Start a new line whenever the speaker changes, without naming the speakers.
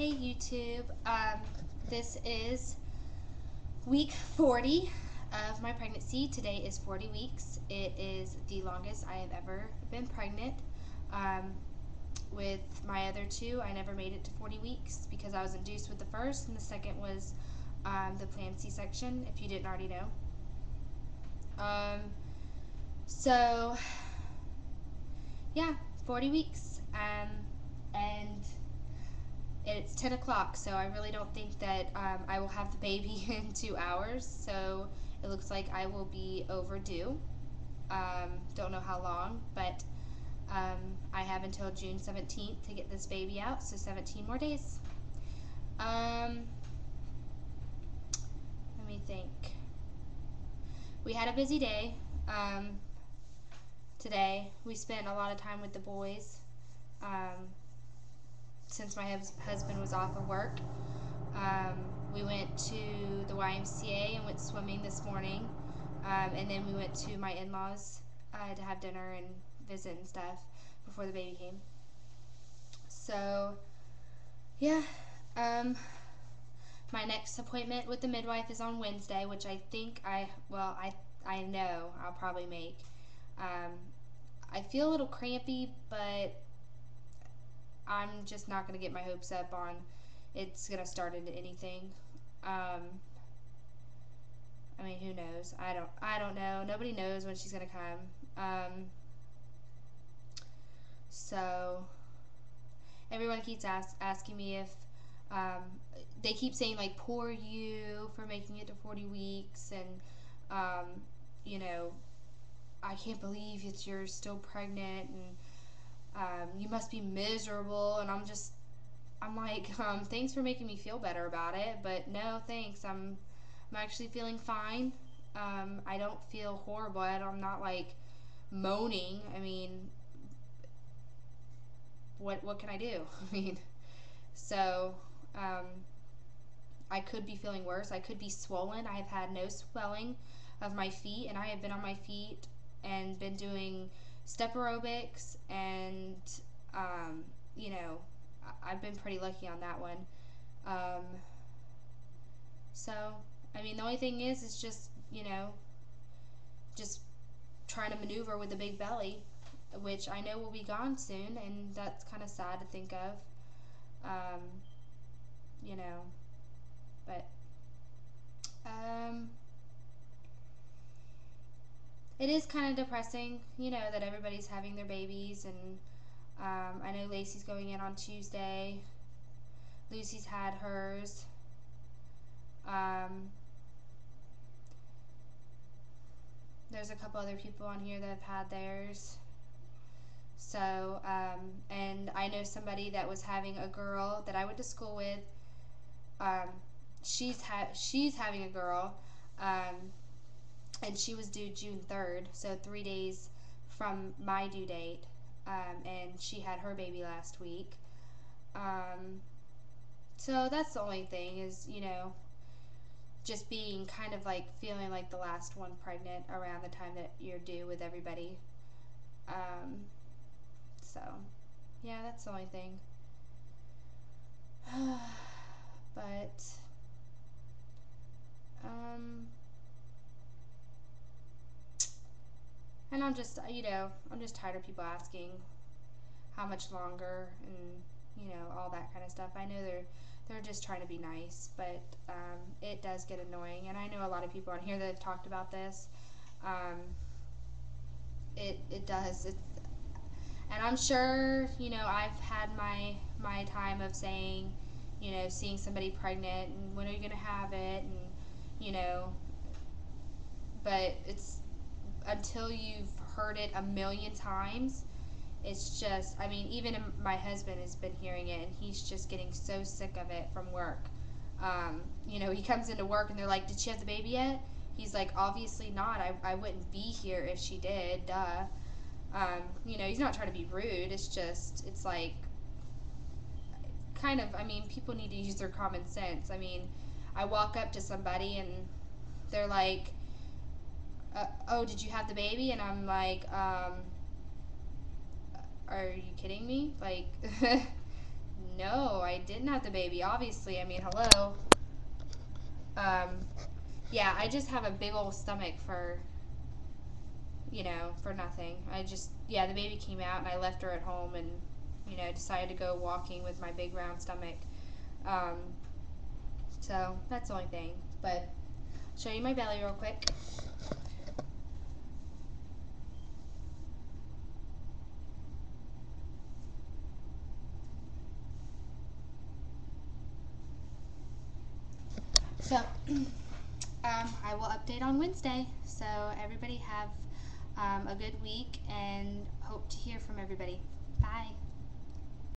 Hey YouTube, um, this is week 40 of my pregnancy. Today is 40 weeks. It is the longest I have ever been pregnant. Um, with my other two, I never made it to 40 weeks because I was induced with the first, and the second was um, the planned C-section, if you didn't already know. Um, so, yeah, 40 weeks. Um, and it's 10 o'clock, so I really don't think that um, I will have the baby in two hours. So it looks like I will be overdue. Um, don't know how long, but um, I have until June 17th to get this baby out, so 17 more days. Um, let me think. We had a busy day um, today. We spent a lot of time with the boys. Since my husband was off of work. Um, we went to the YMCA and went swimming this morning. Um, and then we went to my in-laws uh, to have dinner and visit and stuff before the baby came. So, yeah. Um, my next appointment with the midwife is on Wednesday, which I think I, well, I, I know I'll probably make. Um, I feel a little crampy, but I'm just not going to get my hopes up on it's going to start into anything. Um, I mean, who knows? I don't. I don't know. Nobody knows when she's gonna come. Um, so everyone keeps ask, asking me if um, they keep saying like, "Poor you for making it to 40 weeks," and um, you know, I can't believe that you're still pregnant and um, you must be miserable. And I'm just, I'm like, um, thanks for making me feel better about it, but no, thanks. I'm, I'm actually feeling fine. Um, I don't feel horrible. I'm not like moaning. I mean, what what can I do? I mean, so um, I could be feeling worse. I could be swollen. I have had no swelling of my feet, and I have been on my feet and been doing step aerobics, and um, you know, I've been pretty lucky on that one. Um, so, I mean, the only thing is, is just you know, just trying to maneuver with a big belly, which I know will be gone soon, and that's kind of sad to think of. Um, you know, but um, it is kind of depressing, you know, that everybody's having their babies. And um, I know Lacey's going in on Tuesday. Lucy's had hers. Um, there's a couple other people on here that have had theirs. So, um, and I know somebody that was having a girl that I went to school with. Um, she's ha- she's having a girl. Um, and she was due June 3rd, so three days from my due date. Um, and she had her baby last week. Um, so that's the only thing is, you know, just being kind of like feeling like the last one pregnant around the time that you're due with everybody. Um, so, yeah, that's the only thing. but, um, And I'm just, you know, I'm just tired of people asking how much longer and, you know, all that kind of stuff. I know they're they're just trying to be nice, but um, it does get annoying. And I know a lot of people on here that have talked about this. Um, it it does. It's, and I'm sure, you know, I've had my my time of saying, you know, seeing somebody pregnant and when are you going to have it and, you know, but it's until you've heard it a million times, it's just, I mean, even my husband has been hearing it and he's just getting so sick of it from work. Um, you know, he comes into work and they're like, Did she have the baby yet? He's like, Obviously not. I, I wouldn't be here if she did. Duh. Um, you know, he's not trying to be rude. It's just, it's like, kind of, I mean, people need to use their common sense. I mean, I walk up to somebody and they're like, uh, oh, did you have the baby? And I'm like, um, are you kidding me? Like, no, I didn't have the baby. Obviously, I mean, hello. Um, yeah, I just have a big old stomach for, you know, for nothing. I just, yeah, the baby came out and I left her at home and, you know, decided to go walking with my big round stomach. Um, so that's the only thing. But show you my belly real quick. So, um, I will update on Wednesday. So, everybody have um, a good week and hope to hear from everybody. Bye.